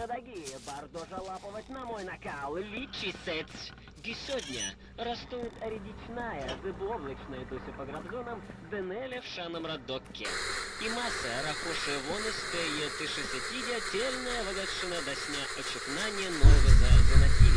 родаки, bardzo żałować na mój nakał, liczyć. Сегодня растут Рідічная, зибловличная туся по градзонам, Денеля в шаном радокке. И масса рахошая воныстая тыши сетидя, тельная вагатшина досня очекнание нового за занативить.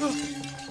あっ